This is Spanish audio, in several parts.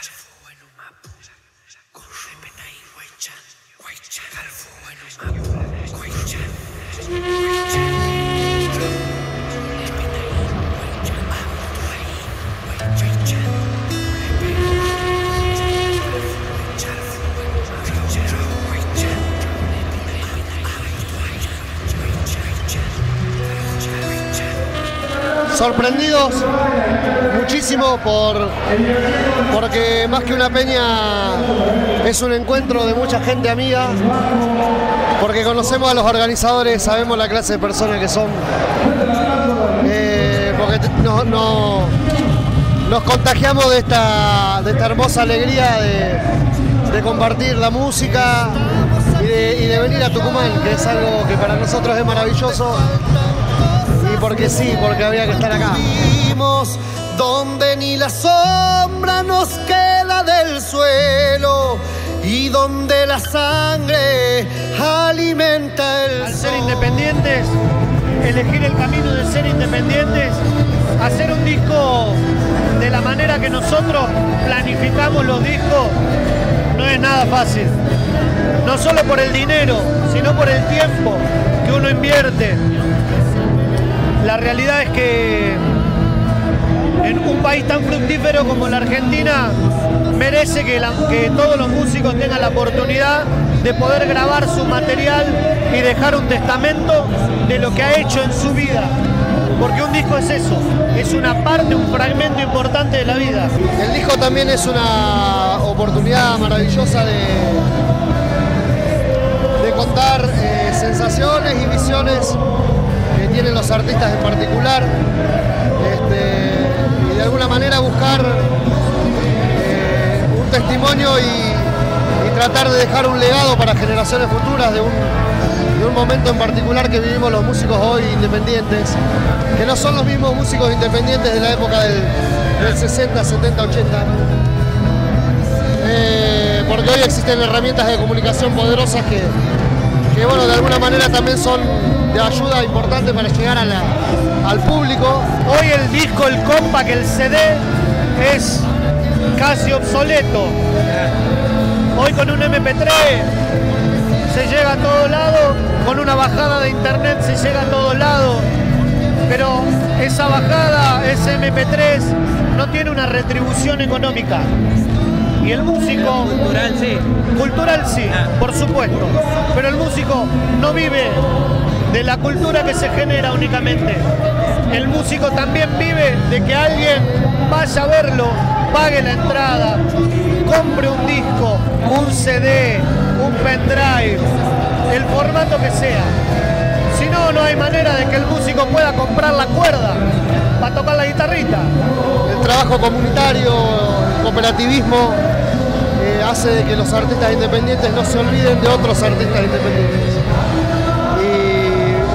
White Chan, White Chan, White Chan, White Chan, sorprendidos muchísimo por porque más que una peña es un encuentro de mucha gente amiga porque conocemos a los organizadores sabemos la clase de personas que son eh, porque no, no- nos contagiamos de esta, de esta hermosa alegría de, compartir la música y de venir a Tucumán que es algo que para nosotros es maravilloso y porque sí, porque había que estar acá. Vivimos donde ni la sombra nos queda del suelo y donde la sangre alimenta el al ser independientes, elegir el camino de ser independientes, hacer un disco de la manera que nosotros planificamos los discos, no es nada fácil. No solo por el dinero, sino por el tiempo que uno invierte. La realidad es que en un país tan fructífero como la Argentina merece que, todos los músicos tengan la oportunidad de poder grabar su material y dejar un testamento de lo que ha hecho en su vida. Porque un disco es eso, es una parte, un fragmento importante de la vida. El disco también es una oportunidad maravillosa de, contar eh, sensaciones y visiones tienen los artistas en particular este, y de alguna manera buscar eh, un testimonio y, tratar de dejar un legado para generaciones futuras de un, de un momento en particular que vivimos los músicos hoy independientes, que no son los mismos músicos independientes de la época del, del 60, 70, 80. Eh, porque hoy existen herramientas de comunicación poderosas que, que, bueno, de alguna manera también son de ayuda importante para llegar a la- al público. Hoy el disco, el compact, el CD es casi obsoleto. Hoy con un MP3 se llega a todos lados, con una bajada de internet se llega a todos lados, pero esa bajada, ese MP3, no tiene una retribución económica. Y el músico... Cultural, sí. Cultural sí, por supuesto. Pero el músico no vive de la cultura que se genera únicamente. El músico también vive de que alguien vaya a verlo, pague la entrada, compre un disco, un CD, un pendrive, el formato que sea. Si no, no hay manera de que el músico pueda comprar la cuerda para tocar la guitarrita. El trabajo comunitario, el cooperativismo, eh, hace de que los artistas independientes no se olviden de otros artistas independientes.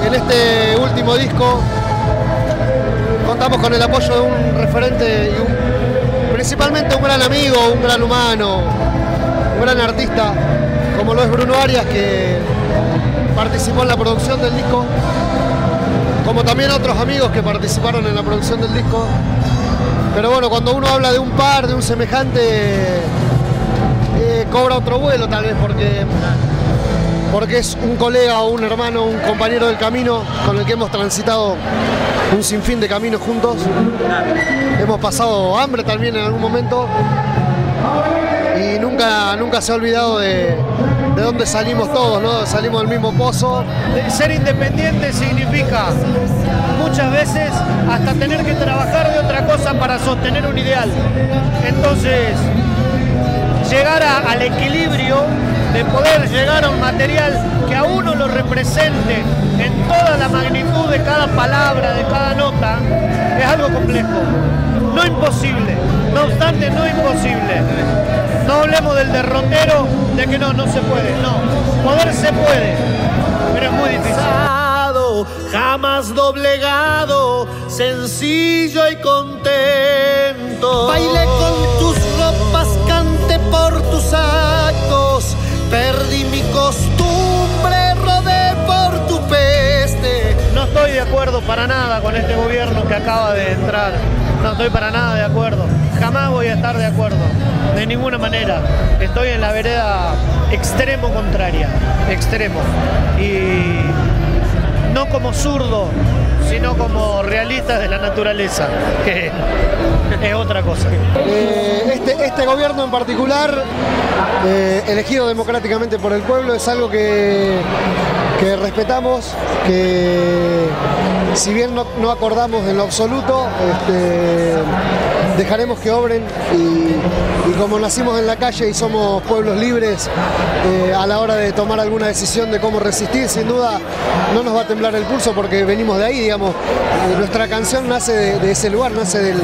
En este último disco contamos con el apoyo de un referente y principalmente un gran amigo, un gran humano, un gran artista, como lo es Bruno Arias, que participó en la producción del disco, como también otros amigos que participaron en la producción del disco. Pero bueno, cuando uno habla de un par, de un semejante, eh, cobra otro vuelo tal vez porque, porque es un colega un hermano, un compañero del camino con el que hemos transitado un sinfín de caminos juntos. Hemos pasado hambre también en algún momento y nunca, nunca se ha olvidado de, de dónde salimos todos, ¿no? Salimos del mismo pozo. Ser independiente significa muchas veces hasta tener que trabajar de otra cosa para sostener un ideal. Entonces, llegar al equilibrio de poder llegar a un material que a uno lo represente en toda la magnitud de cada palabra, de cada nota, es algo complejo. No imposible, no obstante, no imposible. No hablemos del derrotero de que no, no se puede, no. Poder se puede, pero es muy difícil. Jamás doblegado, sencillo y contento. Para nada con este gobierno que acaba de entrar. No estoy para nada de acuerdo. Jamás voy a estar de acuerdo. De ninguna manera. Estoy en la vereda extremo contraria. Extremo. Y no como zurdo, sino como realista de la naturaleza, que es otra cosa. Eh, este, este gobierno en particular, eh, elegido democráticamente por el pueblo, es algo que, que respetamos, que si bien no, acordamos en lo absoluto, este, dejaremos que obren y, como nacimos en la calle y somos pueblos libres, eh, a la hora de tomar alguna decisión de cómo resistir, sin duda no nos va a temblar el pulso porque venimos de ahí, digamos. Nuestra canción nace de, de ese lugar, nace del,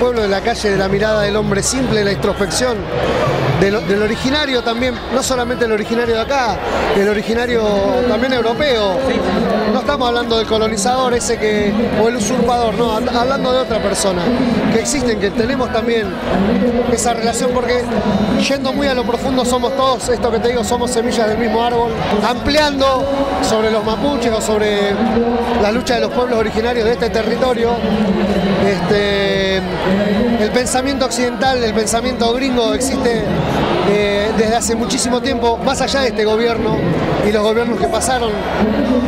pueblo, de la calle, de la mirada del hombre simple, la introspección. Del, del originario también, no solamente el originario de acá, el originario también europeo. No estamos hablando del colonizador ese que, o el usurpador, no, and- hablando de otra persona. Que existen, que tenemos también esa relación porque yendo muy a lo profundo somos todos, esto que te digo, somos semillas del mismo árbol, ampliando sobre los mapuches o sobre la lucha de los pueblos originarios de este territorio. Este, el pensamiento occidental, el pensamiento gringo existe eh, desde hace muchísimo tiempo, más allá de este gobierno y los gobiernos que pasaron,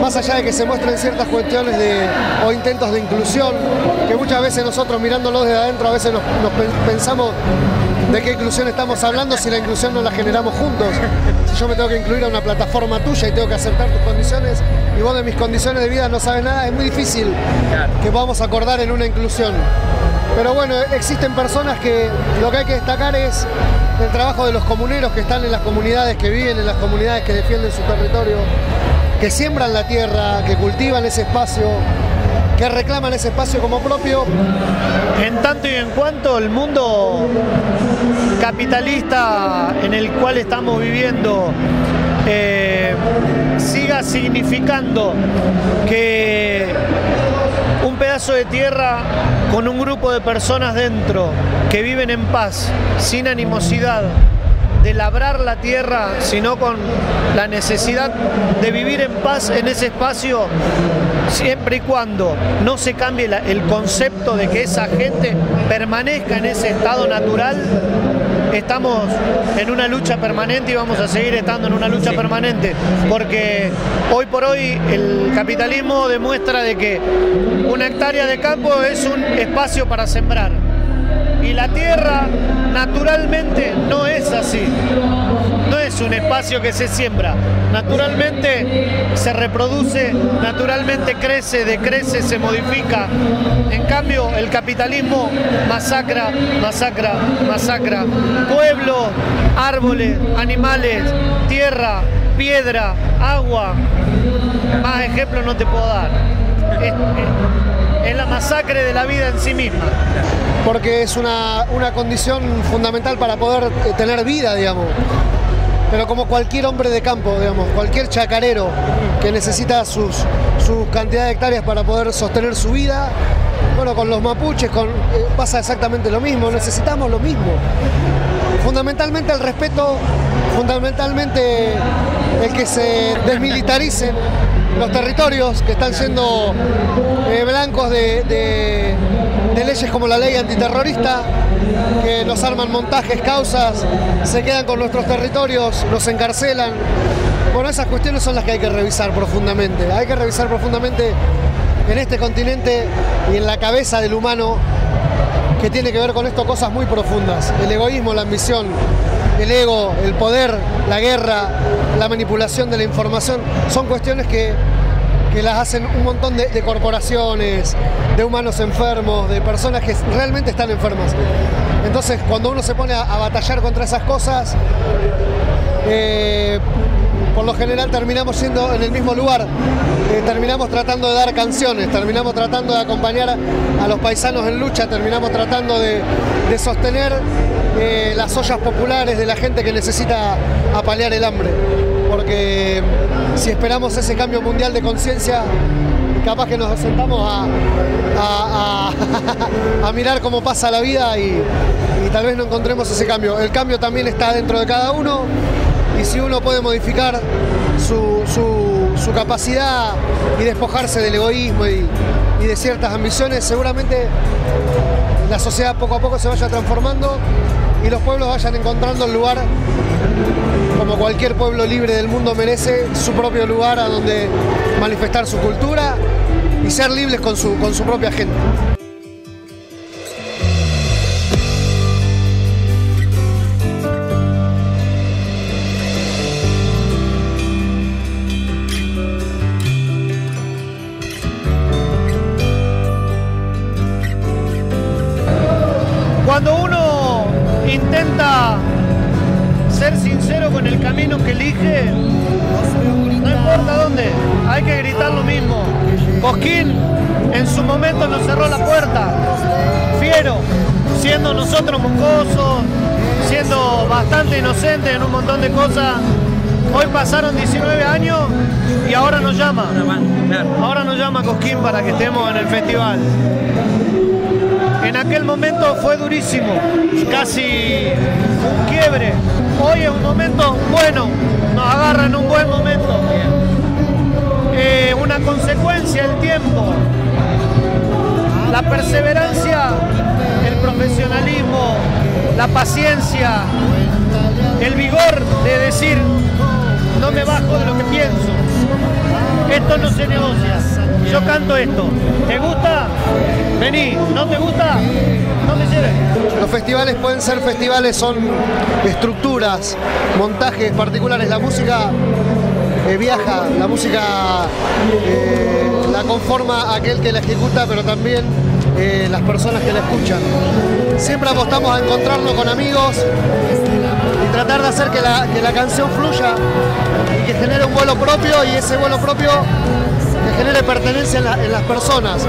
más allá de que se muestren ciertas cuestiones de, o intentos de inclusión, que muchas veces nosotros mirándolos desde adentro a veces nos, nos pen- pensamos de qué inclusión estamos hablando si la inclusión no la generamos juntos. Si yo me tengo que incluir a una plataforma tuya y tengo que aceptar tus condiciones y vos de mis condiciones de vida no sabes nada, es muy difícil que podamos acordar en una inclusión. Pero bueno, existen personas que lo que hay que destacar es el trabajo de los comuneros que están en las comunidades, que viven en las comunidades, que defienden su territorio, que siembran la tierra, que cultivan ese espacio, que reclaman ese espacio como propio. En tanto y en cuanto el mundo capitalista en el cual estamos viviendo eh, siga significando que pedazo de tierra con un grupo de personas dentro que viven en paz, sin animosidad de labrar la tierra, sino con la necesidad de vivir en paz en ese espacio, siempre y cuando no se cambie el concepto de que esa gente permanezca en ese estado natural, estamos en una lucha permanente y vamos a seguir estando en una lucha permanente, porque hoy por hoy el capitalismo demuestra de que una hectárea de campo es un espacio para sembrar. Y la tierra naturalmente no es así. No es un espacio que se siembra. Naturalmente se reproduce, naturalmente crece, decrece, se modifica. En cambio, el capitalismo masacra, masacra, masacra. Pueblo, árboles, animales, tierra, piedra, agua. Más ejemplos no te puedo dar. Es, es- la masacre de la vida en sí misma. porque es una, una condición fundamental para poder eh, tener vida, digamos. Pero como cualquier hombre de campo, digamos, cualquier chacarero que necesita sus, su cantidad de hectáreas para poder sostener su vida, bueno, con los mapuches eh, pasa exactamente lo mismo, necesitamos lo mismo. Fundamentalmente el respeto, fundamentalmente el que se desmilitaricen los territorios que están siendo eh, blancos de, de- de leyes como la ley antiterrorista, que nos arman montajes, causas, se quedan con nuestros territorios, nos encarcelan. Bueno, esas cuestiones son las que hay que revisar profundamente. Hay que revisar profundamente en este continente y en la cabeza del humano que tiene que ver con esto cosas muy profundas. El egoísmo, la ambición, el ego, el poder, la guerra, la manipulación de la información, son cuestiones que, que las hacen un montón de, corporaciones, de humanos enfermos, de personas que realmente están enfermas. Entonces, cuando uno se pone a, a batallar contra esas cosas, eh, por lo general terminamos siendo en el mismo lugar. Eh, terminamos tratando de dar canciones, terminamos tratando de acompañar a los paisanos en lucha, terminamos tratando de, sostener eh, las ollas populares de la gente que necesita apalear el hambre. Porque si esperamos ese cambio mundial de conciencia, capaz que nos sentamos a, mirar cómo pasa la vida y tal vez no encontremos ese cambio. El cambio también está dentro de cada uno y si uno puede modificar su, capacidad y despojarse del egoísmo y, y de ciertas ambiciones, seguramente la sociedad poco a poco se vaya transformando y los pueblos vayan encontrando el lugar como cualquier pueblo libre del mundo merece su propio lugar a donde manifestar su cultura y ser libres con su, con su propia gente. En su momento nos cerró la puerta, fiero, siendo nosotros mocosos, siendo bastante inocentes en un montón de cosas. Hoy pasaron 19 años y ahora nos llama. Ahora nos llama Cosquín para que estemos en el festival. En aquel momento fue durísimo, casi un quiebre. Hoy es un momento bueno, nos agarra en un buen momento. La perseverancia, el profesionalismo, la paciencia, el vigor de decir no me bajo de lo que pienso. Esto no se negocia. Yo canto esto. ¿Te gusta? Vení. ¿No te gusta? No me lleves. Los festivales pueden ser festivales, son estructuras, montajes particulares. La música eh, viaja, la música eh, la conforma aquel que la ejecuta, pero también eh, las personas que la escuchan. Siempre apostamos a encontrarnos con amigos y tratar de hacer que la, que la canción fluya y que genere un vuelo propio y ese vuelo propio que genere pertenencia en, las personas.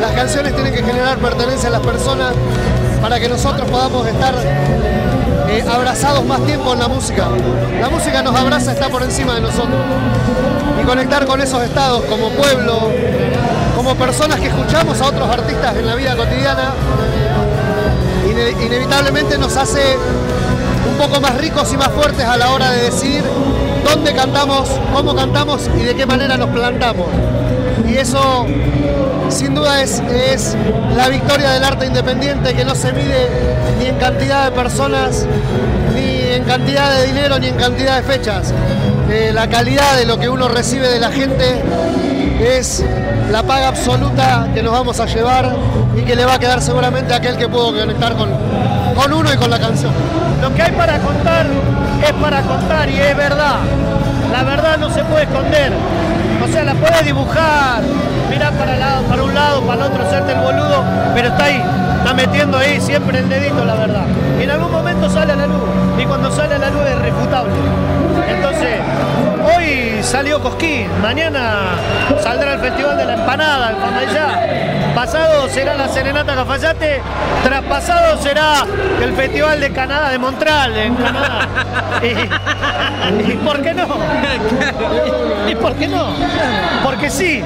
Las canciones tienen que generar pertenencia en las personas para que nosotros podamos estar eh, abrazados más tiempo en la música. La música nos abraza, está por encima de nosotros. Y conectar con esos estados como pueblo, como personas que escuchamos a otros artistas en la vida cotidiana, inevitablemente nos hace un poco más ricos y más fuertes a la hora de decidir dónde cantamos, cómo cantamos y de qué manera nos plantamos. Y eso sin duda es, es la victoria del arte independiente que no se mide ni en cantidad de personas, ni en cantidad de dinero, ni en cantidad de fechas. Eh, la calidad de lo que uno recibe de la gente es la paga absoluta que nos vamos a llevar y que le va a quedar seguramente a aquel que pudo conectar con, con uno y con la canción. Lo que hay para contar es para contar y es verdad. La verdad no se puede esconder. O sea, la puedes dibujar, mirar para, lado, para un lado, para el otro, hacerte el boludo, pero está ahí, está metiendo ahí siempre el dedito, la verdad. Y en algún momento sale a la luz, y cuando sale a la luz es refutable. Entonces, hoy salió Cosquín, mañana saldrá el Festival de la Empanada en Famayá, pasado será la Serenata Cafayate, traspasado será el Festival de Canadá, de Montreal, en Canadá. ¿Y, por qué no? ¿Y por qué no? Porque sí.